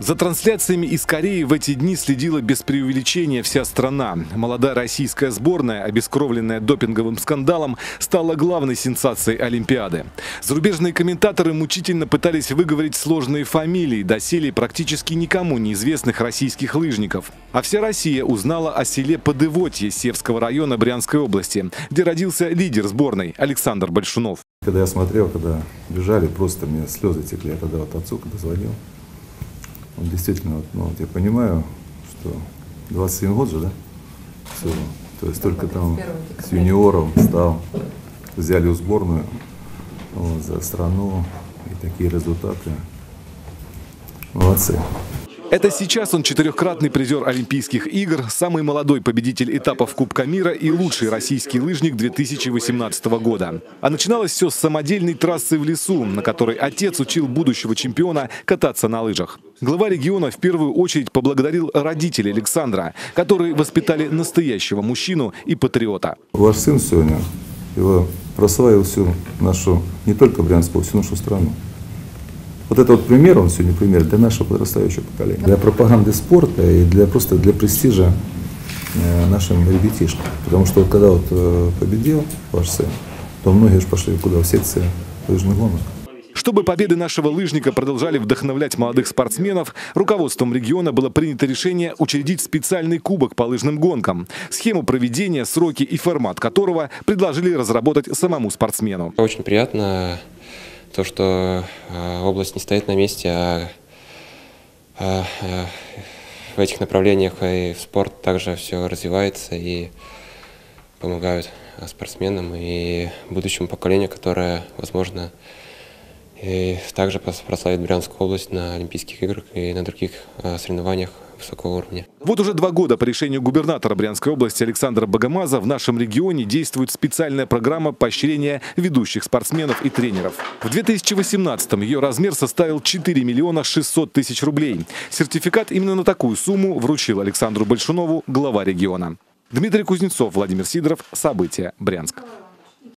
За трансляциями из Кореи в эти дни следила без преувеличения вся страна. Молодая российская сборная, обескровленная допинговым скандалом, стала главной сенсацией Олимпиады. Зарубежные комментаторы мучительно пытались выговорить сложные фамилии, доселе практически никому неизвестных российских лыжников. А вся Россия узнала о селе Подывотье Севского района Брянской области, где родился лидер сборной Александр Большунов. Когда я смотрел, когда бежали, просто мне слезы текли. Я тогда вот отцу, когда звонил, он действительно, вот, ну, вот я понимаю, что 27 год же, да? Все. То есть только там с юниором стал, взяли в сборную вот, за страну и такие результаты. Молодцы. Это сейчас он четырехкратный призер Олимпийских игр, самый молодой победитель этапов Кубка мира и лучший российский лыжник 2018 года. А начиналось все с самодельной трассы в лесу, на которой отец учил будущего чемпиона кататься на лыжах. Глава региона в первую очередь поблагодарил родителей Александра, которые воспитали настоящего мужчину и патриота. Ваш сын сегодня его прославил всю нашу, не только Брянскую, всю нашу страну. Вот это вот пример, он сегодня пример для нашего подрастающего поколения, для пропаганды спорта и для просто для престижа э, нашим ребятишкам. Потому что вот когда вот э, победил ваш сын, то многие же пошли куда? В секции лыжных гонок. Чтобы победы нашего лыжника продолжали вдохновлять молодых спортсменов, руководством региона было принято решение учредить специальный кубок по лыжным гонкам, схему проведения, сроки и формат которого предложили разработать самому спортсмену. Очень приятно то, что э, область не стоит на месте, а, а, а в этих направлениях и в спорт также все развивается и помогают спортсменам и будущему поколению, которое, возможно, и также прославит Брянскую область на Олимпийских играх и на других соревнованиях высокого уровня. Вот уже два года по решению губернатора Брянской области Александра Богомаза в нашем регионе действует специальная программа поощрения ведущих спортсменов и тренеров. В 2018-м ее размер составил 4 миллиона 600 тысяч рублей. Сертификат именно на такую сумму вручил Александру Большунову глава региона. Дмитрий Кузнецов, Владимир Сидоров. События. Брянск.